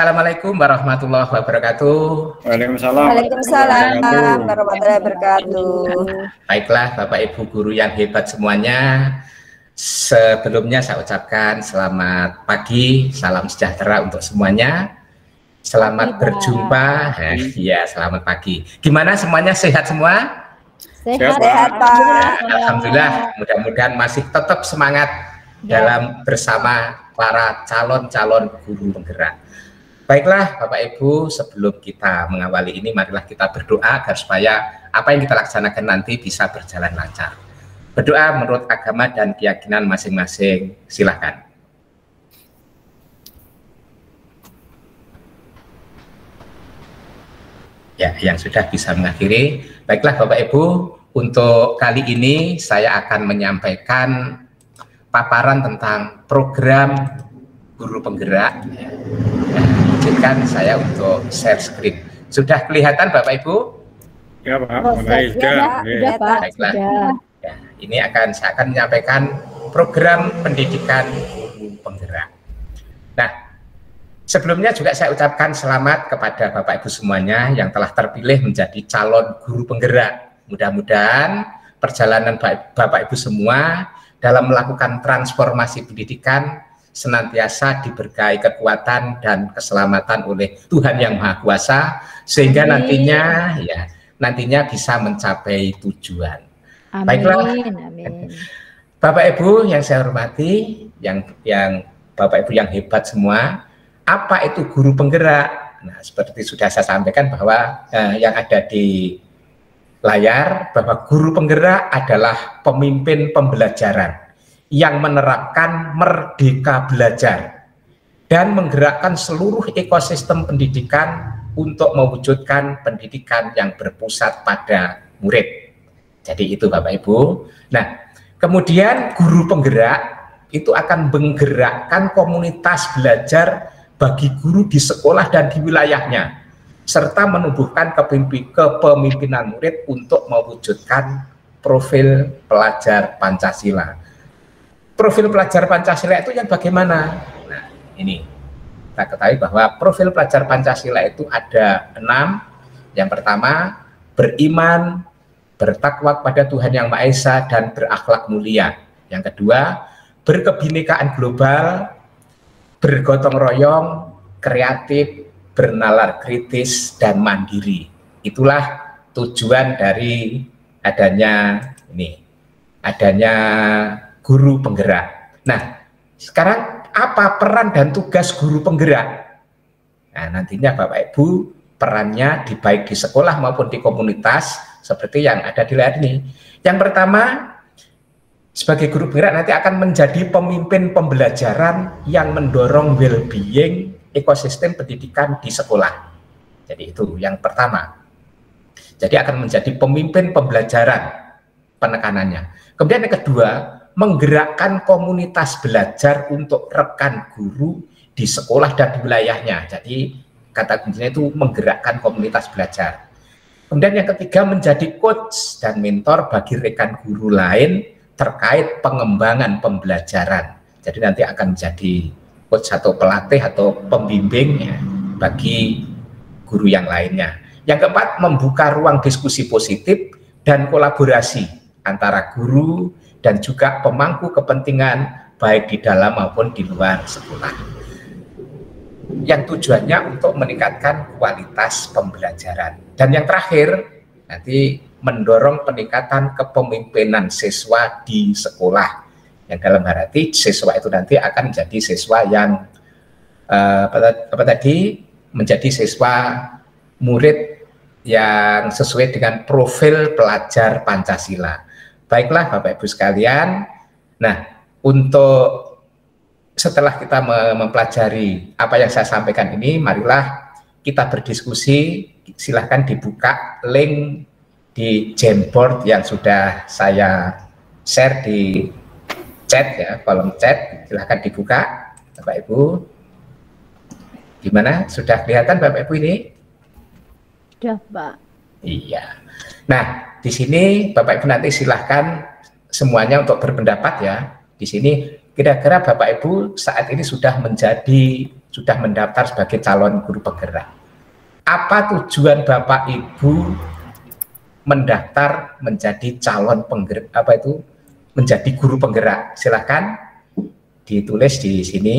Assalamualaikum warahmatullahi wabarakatuh. Waalaikumsalam. Waalaikumsalam warahmatullahi wabarakatuh. Baiklah Bapak Ibu guru yang hebat semuanya. Sebelumnya saya ucapkan selamat pagi, salam sejahtera untuk semuanya. Selamat berjumpa. Eh, ya, selamat pagi. Gimana semuanya sehat semua? Sehat, sehat Pak. Alhamdulillah, mudah-mudahan masih tetap semangat ya. dalam bersama para calon-calon guru penggerak. Baiklah Bapak Ibu, sebelum kita mengawali ini, marilah kita berdoa agar supaya apa yang kita laksanakan nanti bisa berjalan lancar. Berdoa menurut agama dan keyakinan masing-masing. Silahkan. Ya, yang sudah bisa mengakhiri. Baiklah Bapak Ibu, untuk kali ini saya akan menyampaikan paparan tentang program guru penggerak. Izinkan saya untuk share screen. Sudah kelihatan Bapak Ibu? Ya Pak, oh, baik. Ya, ya, Pak. Baiklah. Ya, ini akan saya akan menyampaikan program pendidikan guru penggerak. Nah, sebelumnya juga saya ucapkan selamat kepada Bapak Ibu semuanya yang telah terpilih menjadi calon guru penggerak. Mudah-mudahan perjalanan Bapak Ibu semua dalam melakukan transformasi pendidikan senantiasa diberkahi kekuatan dan keselamatan oleh Tuhan yang Maha Kuasa sehingga amin. nantinya ya nantinya bisa mencapai tujuan. Amin. Baiklah. Amin. Bapak Ibu yang saya hormati, yang yang Bapak Ibu yang hebat semua, apa itu guru penggerak? Nah, seperti sudah saya sampaikan bahwa eh, yang ada di layar bahwa guru penggerak adalah pemimpin pembelajaran yang menerapkan merdeka belajar dan menggerakkan seluruh ekosistem pendidikan untuk mewujudkan pendidikan yang berpusat pada murid. Jadi itu Bapak Ibu. Nah, kemudian guru penggerak itu akan menggerakkan komunitas belajar bagi guru di sekolah dan di wilayahnya serta menumbuhkan kepemimpinan murid untuk mewujudkan profil pelajar Pancasila profil pelajar Pancasila itu yang bagaimana? Nah, ini kita ketahui bahwa profil pelajar Pancasila itu ada enam. Yang pertama, beriman, bertakwa kepada Tuhan Yang Maha Esa dan berakhlak mulia. Yang kedua, berkebinekaan global, bergotong royong, kreatif, bernalar kritis dan mandiri. Itulah tujuan dari adanya ini, adanya guru penggerak. Nah, sekarang apa peran dan tugas guru penggerak? Nah, nantinya Bapak Ibu perannya di baik di sekolah maupun di komunitas seperti yang ada di layar ini. Yang pertama, sebagai guru penggerak nanti akan menjadi pemimpin pembelajaran yang mendorong well-being ekosistem pendidikan di sekolah. Jadi itu yang pertama. Jadi akan menjadi pemimpin pembelajaran penekanannya. Kemudian yang kedua, menggerakkan komunitas belajar untuk rekan guru di sekolah dan di wilayahnya. Jadi kata kuncinya itu menggerakkan komunitas belajar. Kemudian yang ketiga menjadi coach dan mentor bagi rekan guru lain terkait pengembangan pembelajaran. Jadi nanti akan menjadi coach atau pelatih atau pembimbing ya, bagi guru yang lainnya. Yang keempat membuka ruang diskusi positif dan kolaborasi antara guru, dan juga pemangku kepentingan baik di dalam maupun di luar sekolah. Yang tujuannya untuk meningkatkan kualitas pembelajaran. Dan yang terakhir, nanti mendorong peningkatan kepemimpinan siswa di sekolah. Yang dalam arti siswa itu nanti akan menjadi siswa yang apa, apa tadi menjadi siswa murid yang sesuai dengan profil pelajar Pancasila Baiklah Bapak Ibu sekalian. Nah, untuk setelah kita mempelajari apa yang saya sampaikan ini, marilah kita berdiskusi. Silahkan dibuka link di Jamboard yang sudah saya share di chat ya, kolom chat. Silahkan dibuka, Bapak Ibu. Gimana? Sudah kelihatan Bapak Ibu ini? Sudah, Pak. Iya. Nah, di sini Bapak Ibu nanti silahkan semuanya untuk berpendapat ya. Di sini kira-kira Bapak Ibu saat ini sudah menjadi sudah mendaftar sebagai calon guru penggerak. Apa tujuan Bapak Ibu mendaftar menjadi calon penggerak apa itu menjadi guru penggerak? Silakan ditulis di sini.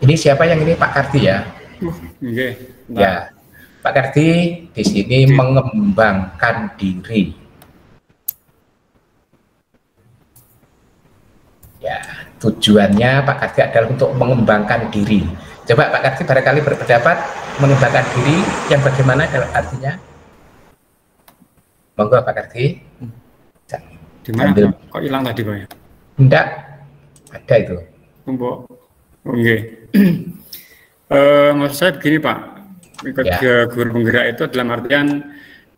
Ini siapa yang ini Pak Karti ya? Oke. Ya, Pak Karti di sini mengembangkan diri. Ya, tujuannya Pak Karti adalah untuk mengembangkan diri. Coba Pak Karti barangkali berpendapat mengembangkan diri yang bagaimana artinya? Monggo Pak Karti. Di mana? Ambil. Kok hilang tadi Pak ya? Enggak, ada itu. Mbok. Oke. Eh, maksud saya begini Pak, ikut Ya. ke guru penggerak itu dalam artian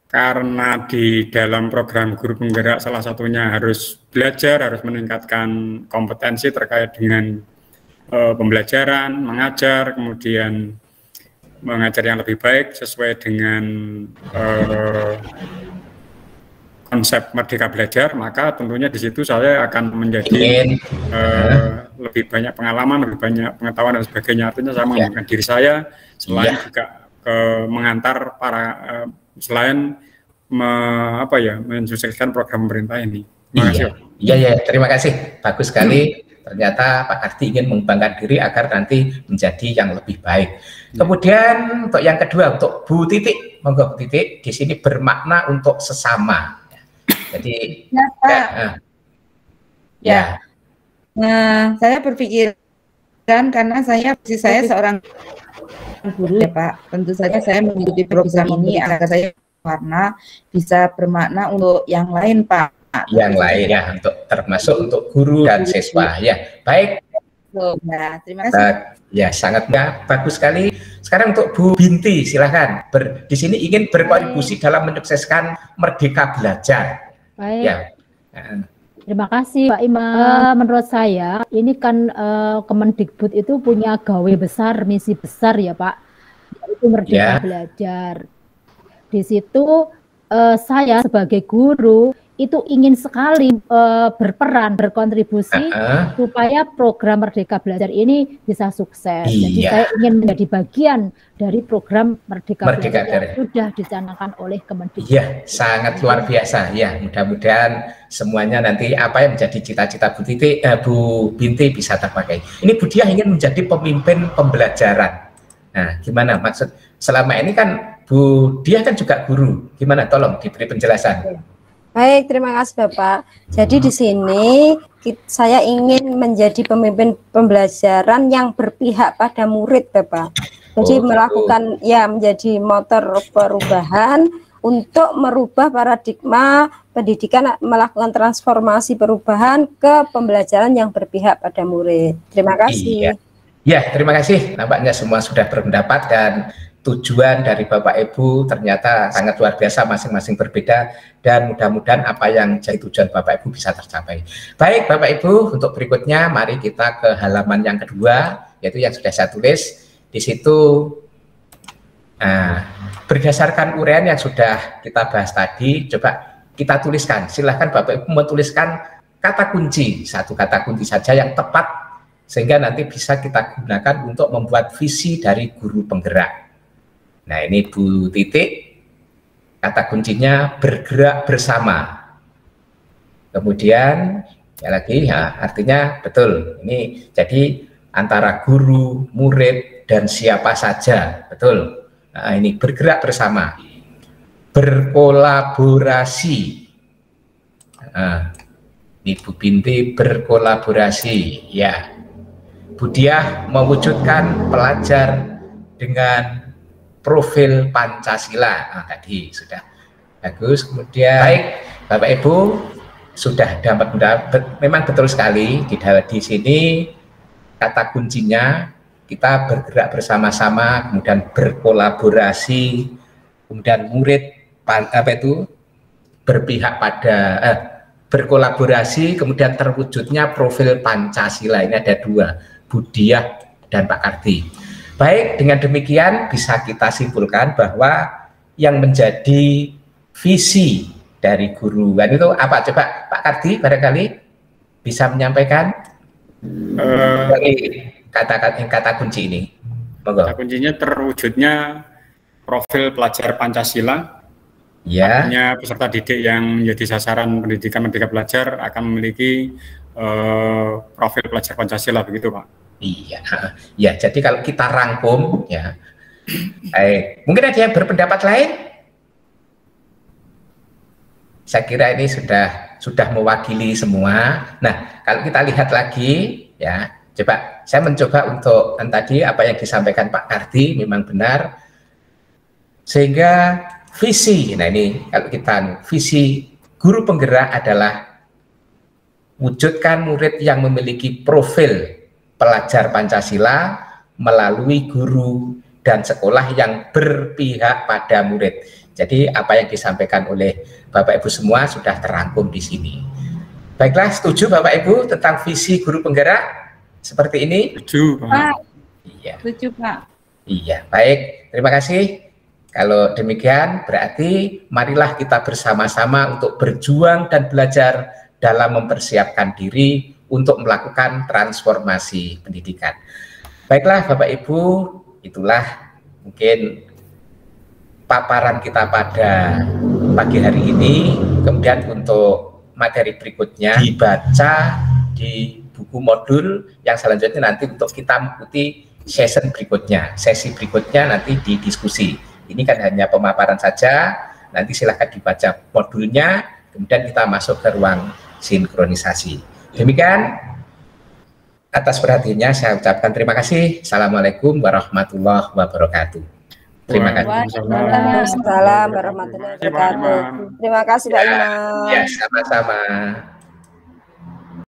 karena di dalam program guru penggerak salah satunya harus belajar, harus meningkatkan kompetensi terkait dengan eh, pembelajaran, mengajar, kemudian mengajar yang lebih baik sesuai dengan eh, konsep Merdeka Belajar, maka tentunya di situ saya akan menjadi eh, lebih banyak pengalaman, lebih banyak pengetahuan dan sebagainya. Artinya saya mengembangkan diri saya selain Iya. juga ke mengantar para eh, selain me- apa ya mensukseskan program pemerintah ini. Terima kasih. Iya, Pak. iya, iya, terima kasih. Bagus sekali. Ternyata Pak Karti ingin mengembangkan diri agar nanti menjadi yang lebih baik. Kemudian untuk yang kedua, untuk Bu Titik, monggo Bu Titik, di sini bermakna untuk sesama. Jadi, Ya, Pak. ya, eh, ya, Nah, saya berpikiran karena saya posisi saya seorang ya Pak. Tentu saja saya mengikuti program ini agar saya warna bisa bermakna untuk yang lain Pak. yang lain ya, untuk termasuk untuk guru dan siswa. Ya, baik. Nah, terima kasih. Ba- Ya, sangat ya, bagus sekali. Sekarang untuk Bu Binti, silahkan. Ber, di sini ingin berkontribusi dalam menyukseskan Merdeka Belajar. Baik. Ya. Terima kasih Pak Imam. Eh, menurut saya ini kan eh, Kemendikbud itu punya gawe besar, misi besar ya Pak. Yaitu Merdeka Ya. Belajar. Di situ eh, saya sebagai guru itu ingin sekali eh, berperan, berkontribusi eh, supaya program Merdeka Belajar ini bisa sukses. Jadi Iya. saya ingin menjadi bagian dari program Merdeka, Merdeka Belajar yang sudah dicanangkan oleh Kemendikbud. Iya, sangat luar biasa. Ya, mudah-mudahan semuanya nanti apa yang menjadi cita-cita Bu Titi, eh, Bu Binti bisa terpakai. Ini Bu Diah ingin menjadi pemimpin pembelajaran. Nah, gimana maksud? Selama ini kan Bu Diah kan juga guru. Gimana? Tolong diberi penjelasan. Baik, terima kasih Bapak. Jadi di sini saya ingin menjadi pemimpin pembelajaran yang berpihak pada murid, Bapak. Jadi Oh, melakukan ya menjadi motor perubahan untuk merubah paradigma pendidikan, melakukan transformasi perubahan ke pembelajaran yang berpihak pada murid. Terima kasih. Iya. Ya, terima kasih. Nampaknya semua sudah berpendapat dan tujuan dari Bapak Ibu ternyata sangat luar biasa, masing-masing berbeda dan mudah-mudahan apa yang jadi tujuan Bapak Ibu bisa tercapai. Baik, Bapak Ibu, untuk berikutnya mari kita ke halaman yang kedua, yaitu yang sudah saya tulis. Di situ nah, berdasarkan uraian yang sudah kita bahas tadi, coba kita tuliskan. Silahkan Bapak Ibu menuliskan kata kunci, satu kata kunci saja yang tepat sehingga nanti bisa kita gunakan untuk membuat visi dari guru penggerak. Nah ini Bu Titik, kata kuncinya bergerak bersama. Kemudian ya lagi, ya, artinya betul. Ini jadi antara guru, murid, dan siapa saja, betul. Nah, ini bergerak bersama, berkolaborasi. Nah, ini Bu Binti berkolaborasi, ya. Bu Diah mewujudkan pelajar dengan profil Pancasila. Nah, tadi sudah bagus. Kemudian baik, Bapak Ibu sudah dapat mendapat memang betul sekali di di sini kata kuncinya kita bergerak bersama-sama, kemudian berkolaborasi, kemudian murid apa itu berpihak pada eh, berkolaborasi, kemudian terwujudnya profil Pancasila ini ada dua, Budiah dan Pak Karti. Baik, dengan demikian bisa kita simpulkan bahwa yang menjadi visi dari guru kan itu apa coba Pak Karti barangkali bisa menyampaikan Dari kata-kata kata kunci ini. Monggo. kata kuncinya terwujudnya profil pelajar Pancasila Ya. Artinya peserta didik yang menjadi sasaran pendidikan Merdeka Belajar akan memiliki eh, profil pelajar Pancasila begitu Pak. Iya, ya. Jadi kalau kita rangkum, ya, eh, mungkin ada yang berpendapat lain. Saya kira ini sudah sudah mewakili semua. Nah, kalau kita lihat lagi, ya, coba saya mencoba untuk dan tadi apa yang disampaikan Pak Kardi memang benar, sehingga visi, nah ini kalau kita visi guru penggerak adalah wujudkan murid yang memiliki profil pelajar Pancasila melalui guru dan sekolah yang berpihak pada murid. Jadi apa yang disampaikan oleh Bapak Ibu semua sudah terangkum di sini. Baiklah, setuju Bapak Ibu tentang visi guru penggerak seperti ini? Setuju Pak. Iya. setuju Pak. Iya, baik. Terima kasih. Kalau demikian, berarti marilah kita bersama-sama untuk berjuang dan belajar dalam mempersiapkan diri untuk melakukan transformasi pendidikan. Baiklah, Bapak Ibu, itulah mungkin paparan kita pada pagi hari ini. Kemudian untuk materi berikutnya dibaca di buku modul yang selanjutnya nanti untuk kita mengikuti session berikutnya. Sesi berikutnya nanti didiskusi. Ini kan hanya pemaparan saja. Nanti silahkan dibaca modulnya, kemudian kita masuk ke ruang sinkronisasi. Demikian atas perhatiannya saya ucapkan terima kasih. Assalamualaikum warahmatullahi wabarakatuh. Terima kasih. Waalaikumsalam. Warahmatullahi wabarakatuh. Terima kasih Pak Imam. Ya, sama-sama.